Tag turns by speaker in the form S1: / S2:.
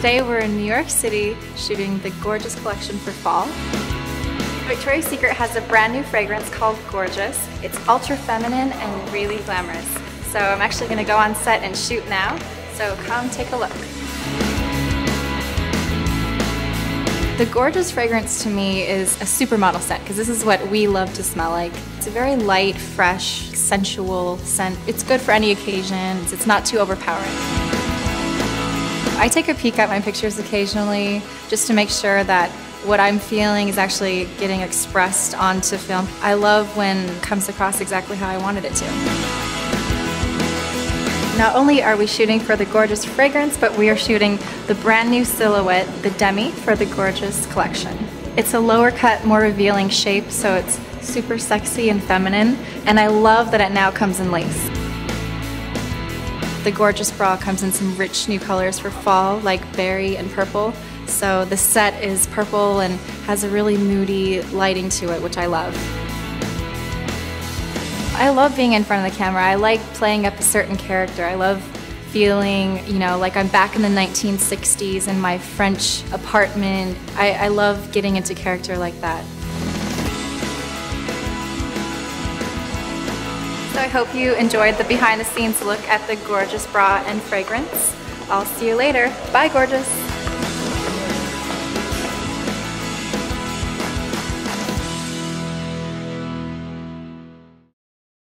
S1: Today we're in New York City shooting the Gorgeous collection for fall. Victoria's Secret has a brand new fragrance called Gorgeous. It's ultra feminine and really glamorous. So I'm actually going to go on set and shoot now, so come take a look. The Gorgeous fragrance to me is a supermodel scent because this is what we love to smell like. It's a very light, fresh, sensual scent. It's good for any occasion. It's not too overpowering. I take a peek at my pictures occasionally just to make sure that what I'm feeling is actually getting expressed onto film. I love when it comes across exactly how I wanted it to. Not only are we shooting for the Gorgeous fragrance, but we are shooting the brand new silhouette, the Demi, for the Gorgeous collection. It's a lower cut, more revealing shape, so it's super sexy and feminine, and I love that it now comes in lace. The Gorgeous bra comes in some rich new colors for fall, like berry and purple. So the set is purple and has a really moody lighting to it, which I love. I love being in front of the camera. I like playing up a certain character. I love feeling, you know, like I'm back in the 1960s in my French apartment. I, I love getting into character like that. So I hope you enjoyed the behind the scenes look at the gorgeous bra and fragrance. I'll see you later. Bye gorgeous!